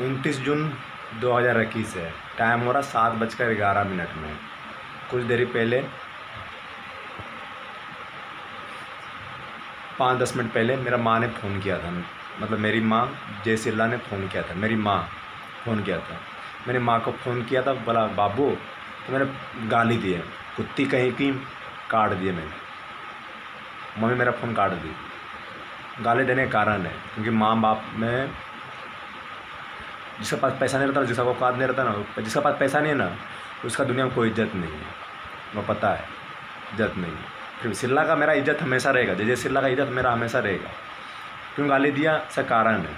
उनतीस जून दो हज़ार इक्कीस है। टाइम हो रहा सात बजकर ग्यारह मिनट में। कुछ देरी पहले पाँच दस मिनट पहले मेरा माँ ने फ़ोन किया था। मतलब मेरी माँ जय सिल्ला ने फ़ोन किया था। मेरी माँ फ़ोन किया था। मैंने माँ को फ़ोन किया था, बोला, बाबू तो मैंने गाली दिए कुत्ती कहीं की काट दिए मैंने। मम्मी मेरा फ़ोन काट दी। गाली देने का कारण है, क्योंकि माँ बाप में जिसके पास पैसा नहीं रहता, जिसका औकात नहीं रहता ना, जिसके पास पैसा नहीं है ना, उसका दुनिया में कोई इज़्ज़त नहीं है। वो पता है, इज़्ज़त नहीं है। फिर सिल्ला का मेरा इज़्ज़त हमेशा रहेगा। जय सिल्ला का इज़्ज़त मेरा हमेशा रहेगा। क्यों गाली दिया? सर कारण है।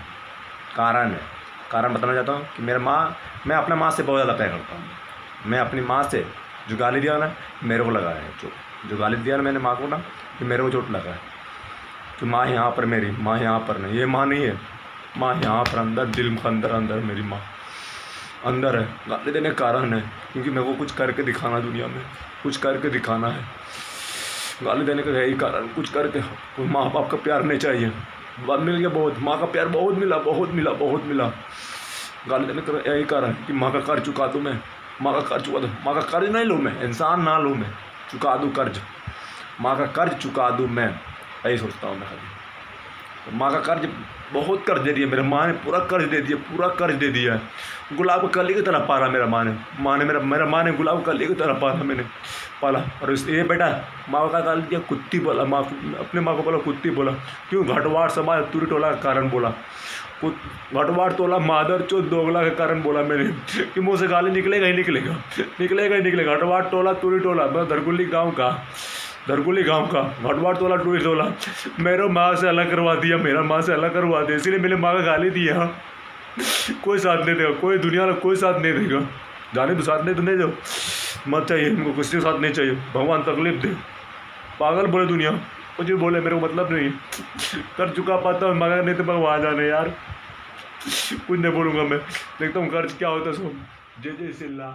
कारण है। कारण बताना चाहता हूँ कि मेरा माँ, मैं अपने माँ से बहुत ज़्यादा प्यार करता हूँ। मैं अपनी माँ से जो गाली दिया ना, मेरे को लगा है चोट। जो गाली दिया ना मैंने माँ को ना, कि मेरे को चोट लगा है। कि माँ यहाँ पर मेरी, माँ यहाँ पर नहीं। ये माँ नहीं है। माँ, यहाँ पर अंदर, दिल के अंदर अंदर मेरी माँ। अंदर है। गाली देने कारण है, क्योंकि मेरे को कुछ करके दिखाना दुनिया में। कुछ करके दिखाना है। गाली देने का यही कारण। कुछ करके माँ बाप का प्यार नहीं चाहिए। बात मिल गया बहुत। माँ का प्यार बहुत मिला बहुत मिला बहुत मिला। गाली देने का यही कारण कि माँ का कर्ज चुका दूँ मैं। माँ का कर्ज चुका दूँ। माँ का कर्ज नहीं लूँ मैं। इंसान ना लूँ मैं। चुका दूँ कर्ज। माँ का कर्ज चुका दूँ मैं। यही सोचता हूँ मैं तो माँ का कर्ज बहुत कर्ज दे दिया, मेरे माँ ने पूरा कर्ज दे दिया, पूरा कर्ज दे दिया। गुलाब कली की तरह पाला मेरा माँ ने। माँ ने मेरा मेरा माँ ने गुलाब का कली की तरह पाला मैंने। पाला। और इस ये बेटा, माँ का गाल दिया, कुत्ती बोला, माँ अपने माँ को बोला, कुत्ती बोला। क्यों घटवाड़ समाज तुरी टोला का कारण बोला। घटवाड़ टोला मादर चो दोगला के कारण बोला मैंने। कि मुँह से गाली निकलेगा ही निकलेगा। निकलेगा ही निकलेगा। घटवाड़ टोला तुरी टोला मैं धरगुल्ली गाँव का। धरगुली गाँव का, भटवाड़ तोला, टूरी तोला। मेरे माँ से अलग करवा दिया, मेरा माँ से अलग करवा दिया, इसीलिए मेरे माँ का गाली दिया कोई साथ नहीं देगा, कोई दुनिया में कोई साथ नहीं देगा। जाने तो साथ नहीं तो नहीं दो। मत चाहिए, हमको किसी साथ नहीं चाहिए। भगवान तकलीफ़ दे। पागल बोले दुनिया भी बोले, मेरे को मतलब नहीं। कर चुका पाता हूँ, मगर नहीं तो भगवान जाने यार। कुछ नहीं बोलूँगा मैं। देखता हूँ कर्ज क्या होता है सब। जय जय सिल्ला